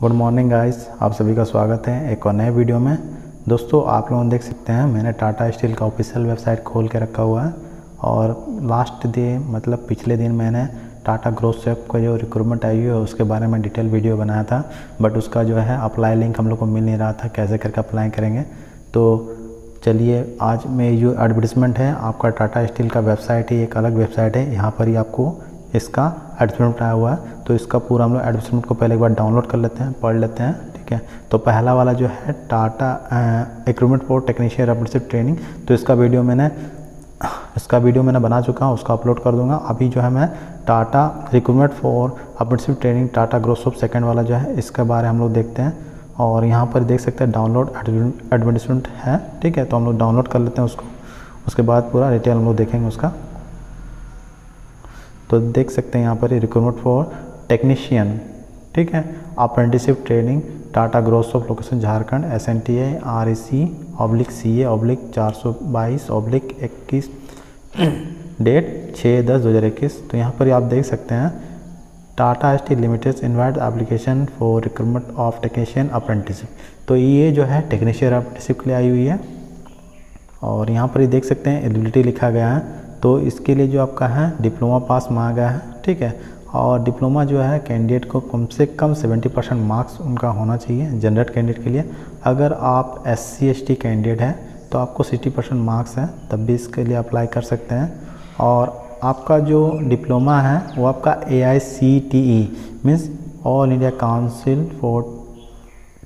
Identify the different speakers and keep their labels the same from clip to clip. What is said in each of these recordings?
Speaker 1: Good morning guys आप सभी का स्वागत है एक और नए वीडियो में। दोस्तों, आप लोग देख सकते हैं, मैंने टाटा स्टील का ऑफिशियल वेबसाइट खोल के रखा हुआ है। और लास्ट डे मतलब पिछले दिन मैंने टाटा ग्रोथ सेप का जो रिक्रूटमेंट आई हुई है, उसके बारे में डिटेल वीडियो बनाया था। बट उसका जो है अप्लाई लिंक हम लोग को मिल नहीं रहा था, कैसे करके अप्लाई करेंगे। तो चलिए, आज में जो एडवर्टिजमेंट है, आपका टाटा स्टील का वेबसाइट ही एक अलग वेबसाइट है। यहाँ पर ही आपको इसका एडवर्टिजमेंट आया हुआ है। तो इसका पूरा हम लोग एडवर्टिजमेंट को पहले एक बार डाउनलोड कर लेते हैं, पढ़ लेते हैं, ठीक है? तो पहला वाला जो है Tata recruitment for technician reparative training तो इसका वीडियो मैंने, इसका वीडियो मैंने बना चुका हूँ, उसका अपलोड कर दूँगा। अभी जो है मैं Tata recruitment for apprenticeship training Tata growth of second वाला जो है, इसके बारे हम लोग देखते हैं। और यहाँ पर देख सकते हैं डाउनलोड एडवर्टिजमेंट है, ठीक है? तो हम लोग डाउनलोड कर लेते हैं उसको। उसके बाद पूरा डिटेल हम लोग देखेंगे उसका। तो देख सकते हैं यहाँ पर रिक्रूटमेंट फॉर टेक्नीशियन ठीक है? Apprenticeship training Tata growth of location Jharkhand S N T I R A C oblique C A oblique चार सौ बाईस ऑब्लिक इक्कीस डेट छः दस दो हज़ार इक्कीस तो यहाँ पर आप देख सकते हैं Tata Steel limited invite application for recruitment of technician apprenticeship तो ये जो है टेक्नीशियन अप्रेंटिसिप के लिए आई हुई है। और यहाँ पर ही देख सकते हैं एलिबिलिटी लिखा गया है। तो इसके लिए जो आपका है डिप्लोमा पास मांगा है, ठीक है? और डिप्लोमा जो है कैंडिडेट को कम से कम 70 परसेंट मार्क्स उनका होना चाहिए जनरल कैंडिडेट के लिए। अगर आप S C S T candidate हैं तो आपको 60 परसेंट मार्क्स हैं, तब भी इसके लिए अप्लाई कर सकते हैं। और आपका जो डिप्लोमा है, वो आपका A I C T E means all India council for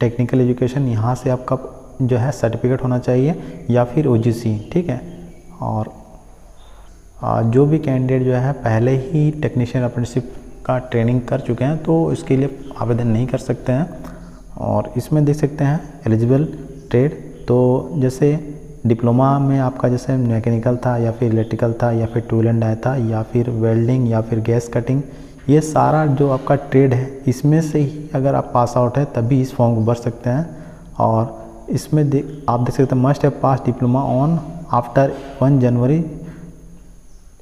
Speaker 1: technical education यहाँ से आपका जो है सर्टिफिकेट होना चाहिए, या फिर ओ ठीक है? और जो भी कैंडिडेट जो है, पहले ही टेक्नीशियन अप्रेंटिसिप का ट्रेनिंग कर चुके हैं तो इसके लिए आवेदन नहीं कर सकते हैं। और इसमें देख सकते हैं एलिजिबल ट्रेड तो जैसे डिप्लोमा में आपका जैसे मैकेनिकल था, या फिर इलेक्ट्रिकल था, या फिर टूल एंड डाई था, या फिर वेल्डिंग या फिर गैस कटिंग ये सारा जो आपका ट्रेड है, इसमें से ही अगर आप पास आउट है, तभी इस फॉर्म को भर सकते हैं। और इसमें देख आप देख सकते हैं मस्ट है pass diploma on after one January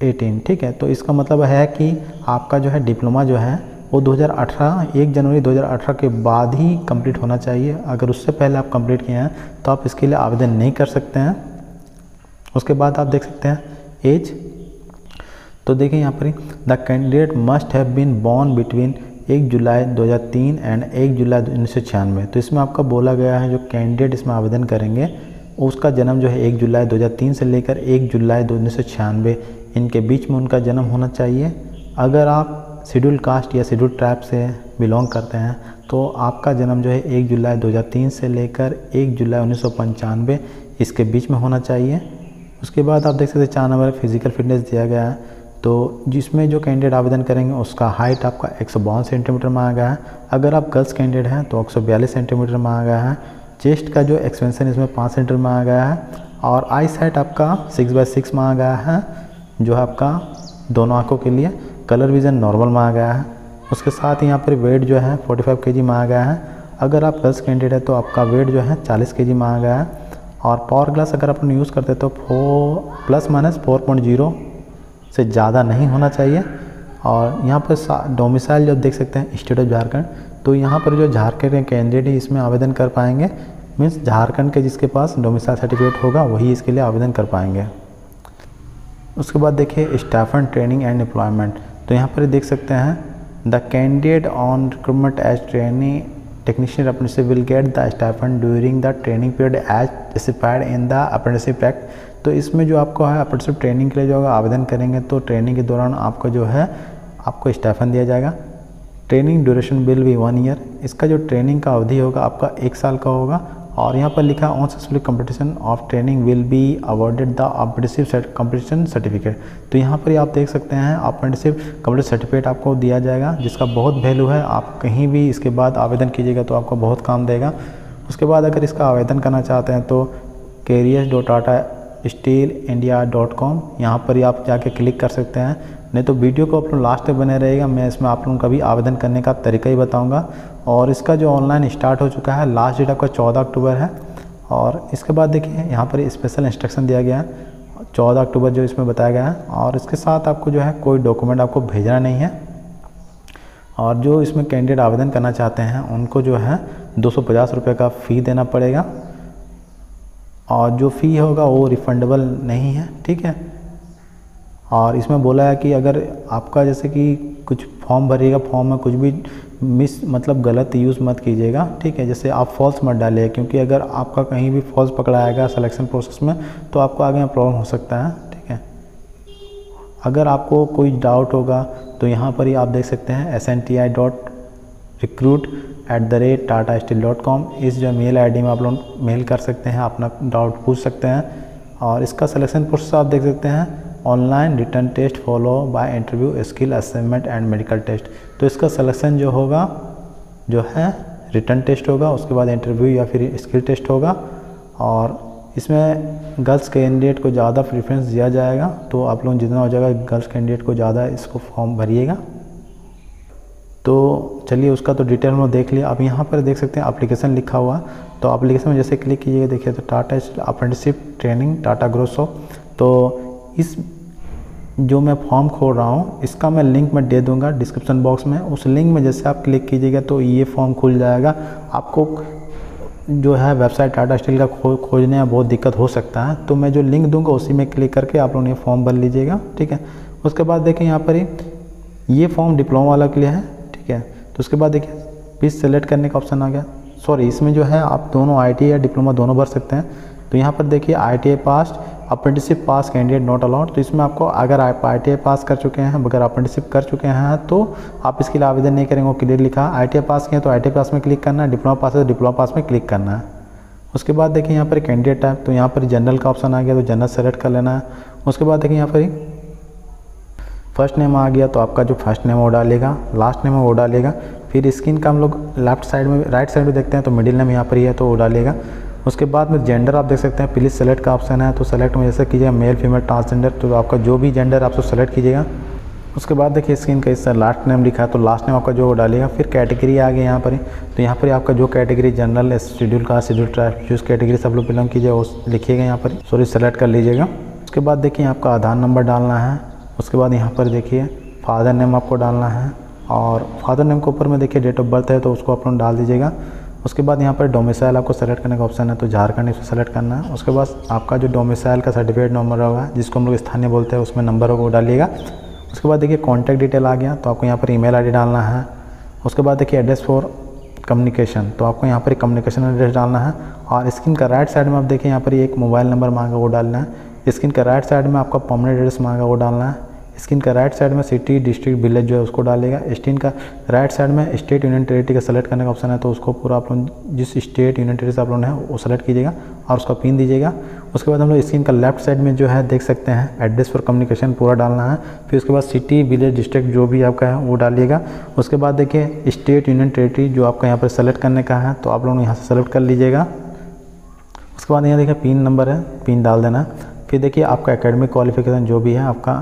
Speaker 1: 18 ठीक है? तो इसका मतलब है कि आपका जो है डिप्लोमा जो है, वो 2018 एक जनवरी 2018 के बाद ही कंप्लीट होना चाहिए। अगर उससे पहले आप कंप्लीट किए हैं तो आप इसके लिए आवेदन नहीं कर सकते हैं। उसके बाद आप देख सकते हैं एज तो देखिए यहाँ पर the candidate must have been born between एक जुलाई 2003 एंड एक जुलाई उन्नीस सौ छियानवे। तो इसमें आपका बोला गया है, जो कैंडिडेट इसमें आवेदन करेंगे उसका जन्म जो है एक जुलाई 2003 से लेकर एक जुलाई उन्नीस इनके बीच में उनका जन्म होना चाहिए। अगर आप शेड्यूल कास्ट या शेड्यूल ट्राइब से बिलोंग करते हैं तो आपका जन्म जो है एक जुलाई 2003 से लेकर एक जुलाई उन्नीस सौ पंचानवे, इसके बीच में होना चाहिए। उसके बाद आप देख सकते हैं चार नंबर फ़िज़िकल फिटनेस दिया गया है। तो जिसमें जो कैंडिडेट आवेदन करेंगे, उसका हाइट आपका एक सौ बावन सेंटीमीटर मांगा गया है। अगर आप गर्ल्स कैंडिडेट हैं तो एक सौ बयालीस सेंटीमीटर मांगा गया है। चेस्ट का जो एक्सपेंसन इसमें पाँच सेंटर में आ गया है और आई साइट आपका सिक्स बाई सिक्स में आ गया है, जो है आपका दोनों आँखों के लिए कलर विज़न नॉर्मल मांगा गया है। उसके साथ यहाँ पर वेट जो है 45 फाइव के जी मांगा गया है। अगर आप गर्ल्स कैंडिडेट है तो आपका वेट जो है 40 के जी मांगा गया है। और पावर ग्लास अगर अपन यूज़ करते तो four plus minus four point zero से ज़्यादा नहीं होना चाहिए। और यहाँ पर डोमिसाइल जो देख सकते हैं स्टेट ऑफ़ झारखंड तो यहाँ पर जो झारखंड के कैंडिडेट है, इसमें आवेदन कर पाएँगे। मीन्स झारखंड के जिसके पास डोमिसाइल सर्टिफिकेट होगा, वही इसके लिए आवेदन कर पाएँगे। उसके बाद देखिए स्टाफन ट्रेनिंग एंड एम्प्लॉयमेंट तो यहाँ पर देख सकते हैं the candidate on recruitment as training technician apprenticeship will get the stipend during the training period as specified in the apprenticeship act तो इसमें जो आपको है अप्रेंटिसिप ट्रेनिंग के लिए जो आवेदन करेंगे तो ट्रेनिंग के दौरान आपको जो है, आपको स्टाफन दिया जाएगा। Training duration will be one year इसका जो ट्रेनिंग का अवधि होगा आपका एक साल का होगा और यहाँ पर लिखा on successful completion of training will be awarded the apprenticeship completion certificate तो यहाँ पर आप देख सकते हैं अप्रेंटिसिप कंपटीशन सर्टिफिकेट आपको दिया जाएगा, जिसका बहुत वैल्यू है। आप कहीं भी इसके बाद आवेदन कीजिएगा तो आपको बहुत काम देगा। उसके बाद अगर इसका आवेदन करना चाहते हैं तो careers dot Tata steel India dot com यहाँ पर ही आप जाके क्लिक कर सकते हैं। नहीं तो वीडियो को आप लोग लास्ट तक बने रहेगा मैं इसमें आप लोगों का भी आवेदन करने का तरीका ही बताऊँगा। और इसका जो ऑनलाइन स्टार्ट हो चुका है लास्ट डेट आपका चौदह अक्टूबर है। और इसके बाद देखिए, यहाँ पर स्पेशल इंस्ट्रक्शन दिया गया है। चौदह अक्टूबर जो इसमें बताया गया है। और इसके साथ आपको जो है, कोई डॉक्यूमेंट आपको भेजना नहीं है। और जो इसमें कैंडिडेट आवेदन करना चाहते हैं, उनको जो है, दो सौ का फ़ी देना पड़ेगा। और जो फ़ी होगा, वो रिफंडेबल नहीं है, ठीक है? और इसमें बोला है कि अगर आपका जैसे कि कुछ फॉर्म भरिएगा, फॉर्म में कुछ भी मिस मतलब गलत यूज़ मत कीजिएगा, ठीक है? जैसे आप फॉल्स मत डालिए, क्योंकि अगर आपका कहीं भी फॉल्स पकड़ाएगा सिलेक्शन प्रोसेस में तो आपको आगे में प्रॉब्लम हो सकता है, ठीक है? अगर आपको कोई डाउट होगा तो यहाँ पर ही आप देख सकते हैं S N T I dot recruit at the rate Tata steel dot com इस जो मेल आईडी में आप लोग मेल कर सकते हैं, अपना डाउट पूछ सकते हैं, और इसका सिलेक्शन प्रोसेस आप देख सकते हैं। Online written test follow by interview, skill assessment and medical test. तो इसका सिलेक्शन जो होगा, जो है, रिटर्न टेस्ट होगा, उसके बाद इंटरव्यू या फिर स्किल टेस्ट होगा। और इसमें गर्ल्स कैंडिडेट को ज़्यादा प्रेफरेंस दिया जाएगा तो आप लोग जितना हो जाएगा गर्ल्स कैंडिडेट को ज़्यादा इसको फॉर्म भरिएगा। तो चलिए उसका तो डिटेल में देख लिया। आप यहाँ पर देख सकते हैं, एप्लीकेशन लिखा हुआ। तो एप्लीकेशन में जैसे क्लिक कीजिएगा देखिए तो टाटा अप्रेंटिसशिप ट्रेनिंग, टाटा ग्रोसो। तो इस जो मैं फॉर्म खोल रहा हूँ, इसका मैं लिंक मैं दे दूँगा डिस्क्रिप्शन बॉक्स में। उस लिंक में जैसे आप क्लिक कीजिएगा तो ये फॉर्म खुल जाएगा। आपको जो है वेबसाइट टाटा स्टील का खो, खोजने में बहुत दिक्कत हो सकता है। तो मैं जो लिंक दूँगा, उसी में क्लिक करके आप लोग ये फॉर्म भर लीजिएगा, ठीक है? उसके बाद देखें यहाँ पर ही ये फॉर्म डिप्लोमा वाला के लिए है, ठीक है? तो उसके बाद देखिए पीस सेलेक्ट करने का ऑप्शन आ गया। सॉरी, इसमें जो है आप दोनों आईटीआई या डिप्लोमा दोनों भर सकते हैं। तो यहाँ पर देखिए I T pass apprenticeship pass candidate not allowed तो इसमें आपको अगर आप आई पास कर चुके हैं अगर अप्रेंटिसशिप कर चुके हैं तो आप इसके लिए आवेदन नहीं करेंगे। वो क्लियर लिखा आई पास किए तो आई पास में क्लिक करना है, डिप्लोमा पास है तो डिप्लोमा पास में क्लिक करना है। उसके बाद देखिए यहाँ पर कैंडिडेट टाइप तो यहाँ पर जनरल का ऑप्शन आ गया तो जनरल सेलेक्ट कर लेना है। उसके बाद देखिए यहाँ पर फ़र्स्ट नेम आ गया तो आपका जो फ़र्स्ट नेम वो डालेगा, लास्ट नेम वो डालेगा। फिर स्क्रीन का हम लोग लेफ़्ट साइड में, राइट साइड में देखते हैं तो मिडिल नेम यहाँ पर ही है तो वो डालेगा। उसके बाद में जेंडर आप देख सकते हैं प्लीज़ सेलेक्ट का ऑप्शन है तो सेलेक्ट में जैसे कीजिएगा मेल फीमेल ट्रांसजेंडर तो आपका जो भी जेंडर आप सेलेक्ट कीजिएगा। उसके बाद देखिए स्क्रीन का इससे लास्ट नेम लिखा है तो लास्ट नेम आपका जो डालेगा फिर कैटेगरी आ गया यहाँ पर तो यहाँ पर आपका जो कैटेगरी जनरल शेड्यूल का शेड्यूल ट्राइब जिस कैटेगरी सब लोग बिलोंग कीजिए उस लिखिएगा यहाँ पर सॉरी सेलेक्ट कर लीजिएगा। उसके बाद देखिए आपका आधार नंबर डालना है। उसके बाद यहाँ पर देखिए फादर नेम आपको डालना है। और फादर नेम के ऊपर में देखिए डेट ऑफ़ बर्थ है तो उसको आप डाल दीजिएगा। उसके बाद यहाँ पर डोमिसाइल आपको सेलेक्ट करने का ऑप्शन है तो झारखंड इसको सेलेक्ट करना है। उसके बाद आपका जो डोमिसाइल का सर्टिफिकेट नंबर होगा, जिसको हम लोग स्थानीय बोलते हैं, उसमें नंबर होगा वो डालिएगा। उसके बाद देखिए कॉन्टैक्ट डिटेल आ गया तो आपको यहाँ पर ईमेल आईडी डालना है। उसके बाद देखिए एड्रेस फॉर कम्युनिकेशन तो आपको यहाँ पर कम्युनिकेशन एड्रेस डालना है। और स्क्रीन का राइट साइड में आप देखिए, यहाँ पर एक मोबाइल नंबर मांगा वो डालना है। स्क्रीन का राइट साइड में आपका परमानेंट एड्रेस मांगा वो डालना है। स्क्रीन का राइट साइड में सिटी डिस्ट्रिक्ट विलेज जो है उसको डालेगा। स्क्रीन का राइट साइड में स्टेट यूनियन टेरिटरी का सेलेक्ट करने का ऑप्शन है तो उसको पूरा आप लोग जिस स्टेट यूनियन टेरिटरी से आप लोग है, वो सेलेक्ट कीजिएगा और उसका पिन दीजिएगा। उसके बाद हम लोग स्क्रीन का लेफ़्ट साइड में जो है देख सकते हैं एड्रेस फॉर कम्युनिकेशन पूरा डालना है। फिर उसके बाद सिटी, विलेज डिस्ट्रिक्ट जो भी आपका है, वो डालिएगा। उसके बाद देखिए स्टेट यूनियन टेरिटरी जो आपका यहाँ पर सेलेक्ट करने का है तो आप लोग यहाँ से सेलेक्ट कर लीजिएगा। उसके बाद यहाँ देखिए पिन नंबर है पिन डाल देना। फिर देखिए, आपका एकेडमिक क्वालिफिकेशन जो भी है, आपका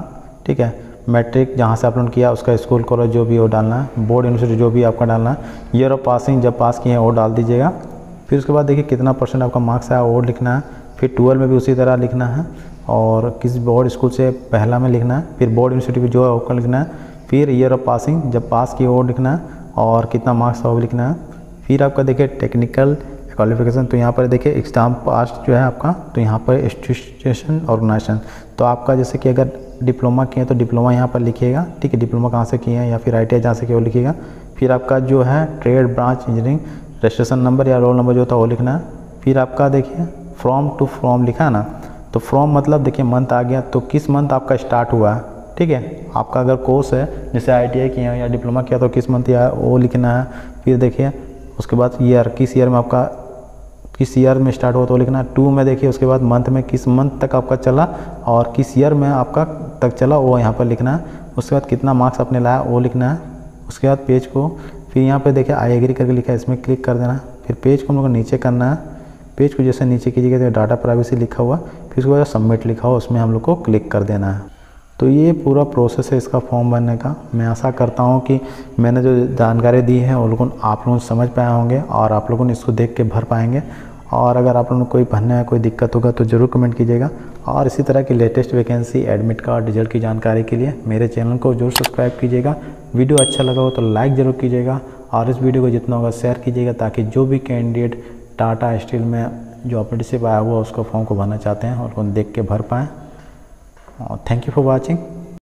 Speaker 1: ठीक है? मैट्रिक जहाँ से अपलोड किया, उसका स्कूल कॉलेज जो भी वो डालना है बोर्ड यूनिवर्सिटी जो भी आपका डालना है ईयर ऑफ़ पासिंग जब पास किए हैं, वो डाल दीजिएगा। फिर उसके बाद देखिए कितना परसेंट आपका मार्क्स आया, वो लिखना है। फिर ट्वेल्व में भी उसी तरह लिखना है और किस बोर्ड स्कूल से पहला में लिखना है, फिर बोर्ड यूनिवर्सिटी जो है वो लिखना है। फिर ईयर ऑफ़ पासिंग जब पास किए, वो लिखना है और कितना मार्क्स आया, वो लिखना है। फिर आपका देखिए टेक्निकल क्वालिफिकेशन तो यहाँ पर देखिए एग्ज़ाम पास जो है आपका तो यहाँ पर इंस्टीट्यूशन ऑर्गेनाइजेशन तो आपका जैसे कि अगर डिप्लोमा किए हैं तो डिप्लोमा यहाँ पर लिखिएगा, ठीक है? डिप्लोमा कहाँ से किए हैं? या फिर आई टी से किए वो लिखिएगा। फिर आपका जो है trade branch engineering registration number या रोल नंबर जो है वो लिखना है। फिर आपका देखिए, फ्रॉम टू फ्रॉम लिखा है ना? तो फ्रॉम मतलब देखिए मंथ आ गया तो किस मंथ आपका स्टार्ट हुआ है, ठीक है? आपका अगर कोर्स है, जैसे आई टी किया या डिप्लोमा किया तो किस मंथ या वो लिखना है। फिर देखिए, उसके बाद ईयर, किस ईयर में आपका, किस ईयर में स्टार्ट हुआ तो लिखना है। टू में देखिए, उसके बाद मंथ में किस मंथ तक आपका चला और किस ईयर में आपका तक चला, वो यहाँ पर लिखना। है उसके बाद कितना मार्क्स आपने लाया, वो लिखना। है उसके बाद पेज को फिर यहाँ पे देखिए आई एग्री करके लिखा है, इसमें क्लिक कर देना। फिर पेज को हम लोग नीचे करना। है पेज को जैसे नीचे कीजिएगा तो डाटा प्राइवेसी लिखा हुआ। फिर उसके बाद सबमिट लिखा हुआ, उसमें हम लोग को क्लिक कर देना। है तो ये पूरा प्रोसेस है इसका फॉर्म भरने का। मैं आशा करता हूँ कि मैंने जो जानकारी दी है वो लोगों, आप लोगों समझ पाए होंगे और आप लोगों ने इसको देख के भर पाएँगे। और अगर आप लोगों को कोई भरने में कोई दिक्कत होगा तो ज़रूर कमेंट कीजिएगा। और इसी तरह की latest vacancy, admit card, result की जानकारी के लिए मेरे चैनल को ज़रूर सब्सक्राइब कीजिएगा। वीडियो अच्छा लगा हो तो लाइक ज़रूर कीजिएगा और इस वीडियो को जितना होगा शेयर कीजिएगा ताकि जो भी कैंडिडेट टाटा स्टील में जो अप्रेंटिसिप आया हुआ, उसको फॉर्म को भरना चाहते हैं और उनको देख के भर पाएँ। Thank you for watching.